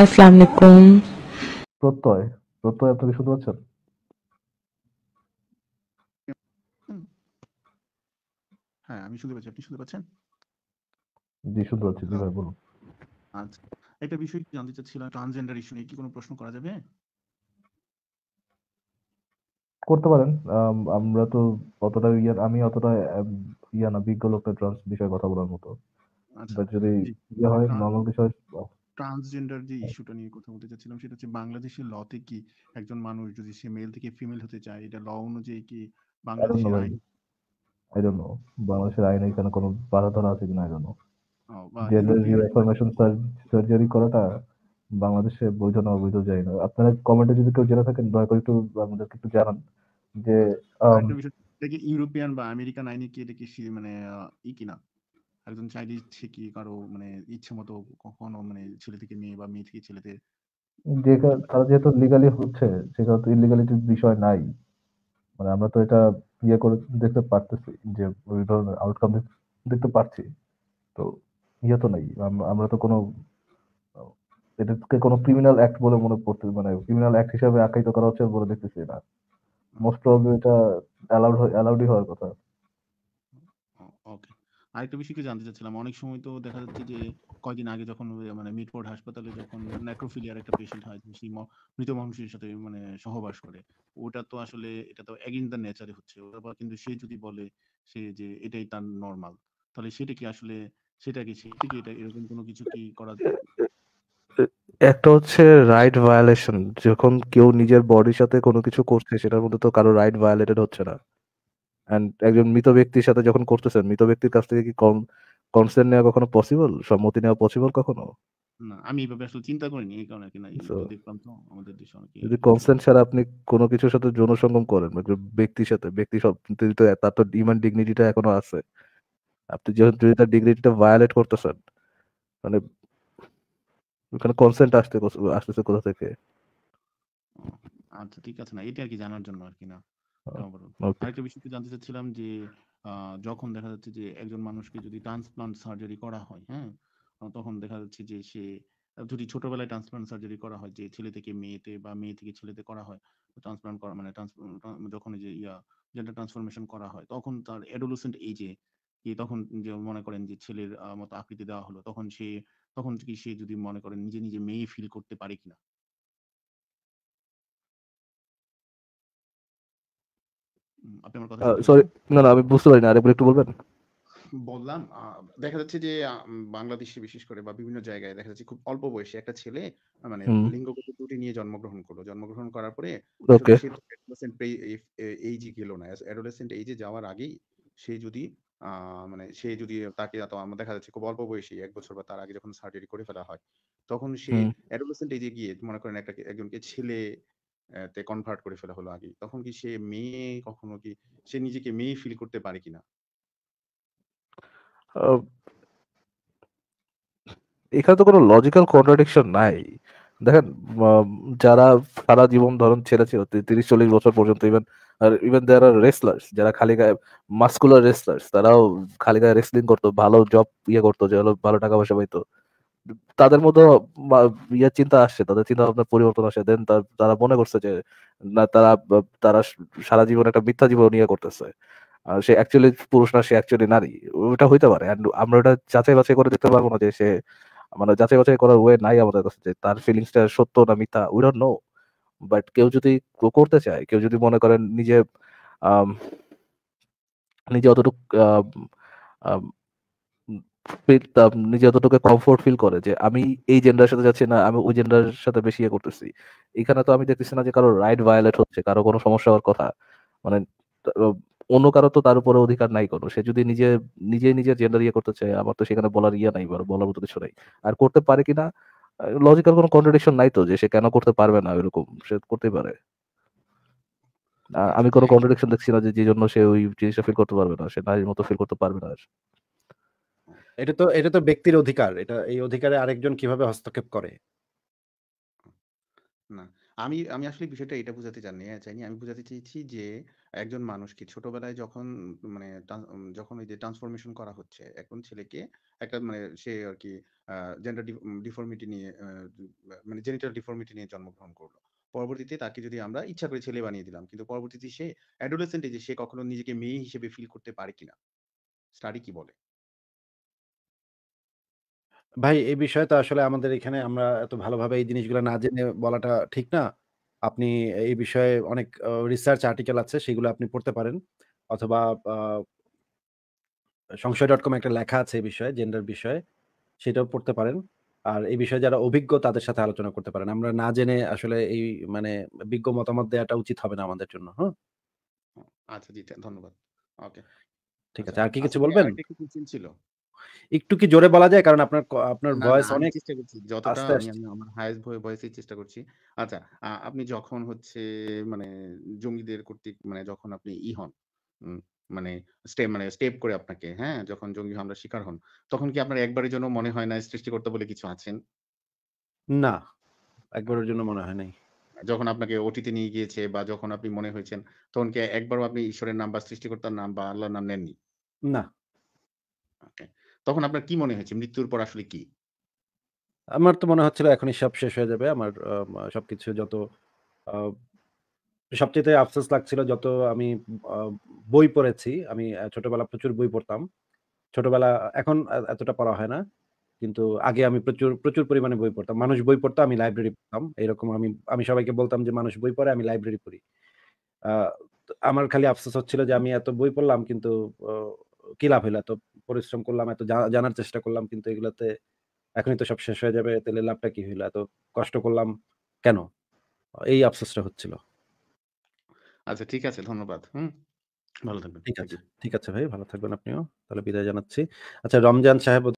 আসসালামু আলাইকুম। প্রত্যয় প্রত্যয় আপনাকে শুনতে পাচ্ছেন? হ্যাঁ আমি শুনতে পাচ্ছি। আপনি শুনতে পাচ্ছেন? জি শুনতে পাচ্ছি। জি ভাই বলুন। আচ্ছা। একটা বিষয় কি জানতে চাচ্ছিলাম ট্রান্সজেন্ডার ইস্যু নিয়ে কি কোনো প্রশ্ন করা যাবে? করতে পারেন। আম, আমরা তো অতটা ইয়া আমি অতটা ইয়া না বিজ্ঞ লোক ট্রান্স বিষয়ে কথা বলার মতো। আচ্ছা। যদি ইয়ে হয় নর্মাল বিষয় ট্রান্সজেন্ডার যে ইস্যুটা নিয়ে কথা বলতে চাচ্ছিলাম সেটা হচ্ছে বাংলাদেশের লতে কি একজন মানুষ যদি সে মেল থেকে ফিমেল হতে চায় এটা ল অনুযায়ী কি বাংলাদেশের। আইন? আই ডোন্ট নো বাংলাদেশের আইনে এখানে কোনো বাধা ধরা আছে কিনা I don't know gender reformation surgery করাটা বাংলাদেশে বৈধ না অবৈধ যায় না। আপনারা কমেন্টে যদি কেউ জেনে থাকেন দয়া করে একটু আমাদেরকে একটু জানান যে ইউরোপিয়ান বা আমেরিকান আইনে কি এটা কি মানে ই কিনা? একজন চাইলে সে কি কারও মানে ইচ্ছে মতো কখনো মানে ছেলে থেকে মেয়ে বা মেয়ে থেকে ছেলেতে তারা যেহেতু লিগালি হচ্ছে সেখানে তো ইলিগালিটির বিষয় নাই। মানে আমরা তো এটা ইয়ে করে দেখতে পারতেছি যে ওই ধরনের আউটকাম দেখতে পারছি। তো ইয়ে তো নাই। আমরা তো কোনো এটাকে কোনো ক্রিমিনাল অ্যাক্ট বলে মনে করতে মানে ক্রিমিনাল অ্যাক্ট হিসাবে আখ্যায়িত করা হচ্ছে বলে দেখতেছি না। মোস্ট প্রবাবলি এটা অ্যালাউড অ্যালাউডই হওয়ার কথা। আরেকটা বিষয় কি জানতে চাচ্ছিলাম। অনেক সময় তো দেখা যাচ্ছে যে কয়দিন আগে যখন মানে মিটফোর্ড হাসপাতালে যখন নেক্রোফিলিয়ার একটা পেশেন্ট হয় সেই মৃত মানুষের সাথে মানে সহবাস করে, ওটা তো আসলে এটা তো এগেইনস্ট দ্য নেচারে হচ্ছে। ওটা কিন্তু সে যদি বলে সে যে এটাই তার নর্মাল তাহলে সেটা কি আসলে সেটা কি সেটা কি এটা এরকম কোনো কিছু কি করা একটা হচ্ছে রাইট ভায়োলেশন যখন কেউ নিজের বডির সাথে কোনো কিছু করছে, সেটার মধ্যে তো কারও রাইট ভায়োলেটেড হচ্ছে না। এন্ড একজন মৃত ব্যক্তির সাথে যখন করতেছেন মৃত ব্যক্তির কাছ থেকে কি কনসেন্ট নেওয়া কখনো পসিবল সম্মতি নেওয়া পসিবল কখনো? না আমি এইভাবে আসলে চিন্তা করিনি এই কারণে কি না দেখলাম তো আমাদের দেশে অনেকে যদি কনসেন্ট ছাড়া আপনি কোনো কিছুর সাথে করেন একজন ব্যক্তির সাথে ব্যক্তি সব তো তার তো ইমান ডিগনিটিটা এখনও আছে। আপনি যখন যদি তার ডিগনিটিটা ভায়োলেট করতেছেন মানে ওখানে কনসেন্ট আসতে আসতেছে কোথা থেকে? আচ্ছা ঠিক আছে না এটা আর কি জানার জন্য আর কি না। আরেকটা বিষয় জানতে চাচ্ছিলাম যে যখন দেখা যাচ্ছে যে একজন মানুষকে যদি ট্রান্সপ্লান্ট সার্জারি করা হয় হ্যাঁ? তখন দেখা যাচ্ছে যে সে যদি ছোটবেলায় ট্রান্সপ্লান্ট সার্জারি করা হয় যে ছেলে থেকে মেয়েতে বা মেয়ে থেকে ছেলেতে করা হয় ট্রান্সপ্লান্ট করা মানে যখন যে ইয়া জেন্ডার ট্রান্সফরমেশন করা হয় তখন তার অ্যাডোলেসেন্ট এজে কি তখন যে মনে করেন যে ছেলের মতো আকৃতি দেওয়া হলো তখন সে তখন কি সে যদি মনে করেন নিজে নিজে মেয়ে ফিল করতে পারে কিনা? আপনি আমার কথা সরি না না আমি বুঝতে পারি না আরেকবার একটু বলবেন? বললাম দেখা যাচ্ছে যে বাংলাদেশে বিশেষ করে বা বিভিন্ন জায়গায় দেখা যাচ্ছে খুব অল্প বয়সে একটা ছেলে মানে লিঙ্গগত ত্রুটি নিয়ে জন্মগ্রহণ করল। জন্মগ্রহণ করার পরে এইজে গেল না। অ্যাডোলেসেন্ট এইজে যাওয়ার আগেই সে যদি আহ, মানে সে যদি তাকে তো আমার দেখা যাচ্ছে খুব অল্প বয়সী এক বছর বা তার আগে যখন সার্জারি করে ফেলা হয় তখন সে অ্যাডোলেসেন্ট এইজে গিয়ে মনে করেন একটা একজনকে ছেলে তে কনভার্ট করে ফেলা হলো আগে তখন কি সে মেয়ে কখনো কি, সে নিজেকে মেয়ে ফিল করতে পারে কিনা? এখানে তো কোনো লজিক্যাল কন্ট্রাডিকশন নাই। দেখেন যারা সারা জীবন ধরুন ছেলে ছিল তিরিশ, চল্লিশ বছর পর্যন্ত ইভেন আর ইভেন দেয়ার আর রেসলার্স যারা খালি গায়ে মাস্কুলার রেসলার্স তারাও খালি গায়ে রেসলিং করতো, ভালো জব ইয়ে করতো, যে ভালো টাকা পয়সা পাইতো। তাদের মধ্যে ইয়ে চিন্তা আসছে, তাদের চিন্তা ভাবনার পরিবর্তন আসে দেন তারা মনে করছে যে, না, তারা তারা সারা জীবন একটা মিথ্যা জীবন ইয়ে করতেছে। আর সে অ্যাকচুয়ালি পুরুষ না, সে অ্যাকচুয়ালি নারী। ওটা হইতে পারে। আমরা ওটা যাচাই বাছাই করে দেখতে পারব না যে সে মানে যাচাই বাছাই করার ওয়ে নাই আমাদের কাছে যে তার ফিলিংসটা সত্য না মিথ্যা। উই ডোন্ট নো বাট কেউ যদি করতে চায়, কেউ যদি মনে করেন নিজে নিজে অতটুকু আম, আম, feel তা- নিজে যতটুকু কমফোর্ট ফিল করে যে আমি এই জেন্ডারের সাথে যাচ্ছি না আমি ওই জেন্ডারের সাথে বেশি ইয়ে করতেছি। এখানে তো আমি দেখতেছি না যে কারও রাইট ভায়োলেট হচ্ছে কারও কোনো সমস্যা হওয়ার কথা। মানে অন্য কারও তো তার উপরে অধিকার নাই কোনো। সে যদি নিজে নিজে নিজের জেন্ডার ইয়ে করতে চায় আমার তো সেখানে বলার ইয়ে নাই বলার মতো কিছু নাই। আর করতে পারে কিনা লজিক্যাল কোনো কন্ট্রাডিকশন নাই তো যে সে কেন করতে পারবে না এরকম সে করতে পারে। আমি কোনো কন্ট্রাডিকশন দেখছি না যে যে জন্য সে ওই জিনিসটা ফিল করতে পারবে না সে নারীর মতো ফিল করতে পারবে না এটা তো এটা তো ব্যক্তির অধিকার এটা এই অধিকারে আরেকজন কীভাবে হস্তক্ষেপ করে না আমি আমি আসলে বিষয়টা এটা বুঝাতে চাইনি চাইনি। আমি বুঝাতে চেয়েছি যে একজন মানুষকে ছোটবেলায় যখন মানে যখন ওই যে ট্রান্সফরমেশন করা হচ্ছে, এখন ছেলেকে একটা মানে সে আরকি আ জেন্ডার ডিফর্মিটি নিয়ে মানে জেনিটাল ডিফর্মিটি নিয়ে জন্মগ্রহণ করল। পরবর্তীতে তাকে যদি আমরা ইচ্ছা করে ছেলে বানিয়ে দিলাম। কিন্তু পরবর্তীতে সে অ্যাডোলেসেন্ট এজে সে কখনো নিজেকে মেয়ে হিসেবে ফিল করতে পারে কিনা? স্টাডি কি বলে? ভাই এই বিষয়ে তো আসলে আমাদের এখানে আমরা এত ভালোভাবে এই জিনিসগুলো না জেনে বলাটা ঠিক না। আপনি এই বিষয়ে অনেক আ রিসার্চ আর্টিকেল আছে সেগুলো আপনি পড়তে পারেন। অথবা আ সংশয়.com একটা লেখা আছে এই বিষয়ে জেন্ডার বিষয়ে। সেটাও পড়তে পারেন। আর এই বিষয়ে যারা অভিজ্ঞ তাদের সাথে আলোচনা করতে পারেন। আমরা না জেনে আসলে এই মানে বিজ্ঞ মতামত দেওয়াটা উচিত হবে না আমাদের জন্য। হ্যাঁ? আচ্ছা জি, ধন্যবাদ। ওকে। ঠিক আচ্ছা, আছে। আর কি কিছু আচ্ছা বলবেন? আরেকটা কি কোয়েশ্চেন ছিল? একটু কি জোরে বলা যায়? কারণ আপনার আপনার ভয়েস অনেক চেষ্টা করছি। যতটা আমি, আমার হাইয়েস্ট ভয়ে ভয়েসেই চেষ্টা করছি। আচ্ছা, আপনি যখন হচ্ছে মানে জঙ্গিদের কর্তৃক মানে যখন আপনি ই হন, মানে স্টে মানে স্টেপ করে আপনাকে, হ্যাঁ? যখন জঙ্গি হামলার শিকার হন, তখন কি আপনার একবারের জন্য মনে হয় না সৃষ্টিকর্তা বলে কিছু আছেন? না, একবারের জন্য মনে হয় নাই। যখন আপনাকে ওটিতে নিয়ে গিয়েছে বা যখন আপনি মনে হয়েছেন, তখন কি একবারও আপনি ঈশ্বরের নাম বা সৃষ্টিকর্তার নাম বা আল্লাহর নাম নেননি? না। ওকে। তখন আপনার কি মনে হয়েছে? মৃত্যুর পর আসলে কি? আমার তো মনে হচ্ছিল এখনই সব শেষ হয়ে যাবে। আমার সবকিছু যত আ সবচাইতে আফসোস লাগছিল যত আমি বই পড়েছি। আমি আ ছোটবেলায় প্রচুর বই পড়তাম। ছোটবেলা এখন এতটা পড়া হয় না। কিন্তু আগে আমি প্রচুর, প্রচুর পরিমাণে বই পড়তাম। মানুষ বই পড়তো, আমি লাইব্রেরি পড়তাম। এরকম আমি আমি সবাইকে বলতাম যে মানুষ বই পড়ে, আমি লাইব্রেরি পড়ি। আমার খালি আফসোস হচ্ছিল যে আমি এত বই পড়লাম কিন্তু কি লাভ হইল? এত পরিশ্রম করলাম, এত জানার চেষ্টা করলাম কিন্তু এগুলাতে এখনই তো সব শেষ হয়ে যাবে। তাহলে লাভটা কি হইল? এত কষ্ট করলাম কেন? এই আফসোসটা হচ্ছিল। আচ্ছা ঠিক আছে, ধন্যবাদ। হুম? ভালো থাকবেন। ঠিক আছে, ঠিক আছে ভাই। ভালো থাকবেন আপনিও। তাহলে বিদায় জানাচ্ছি। আচ্ছা রমজান সাহেব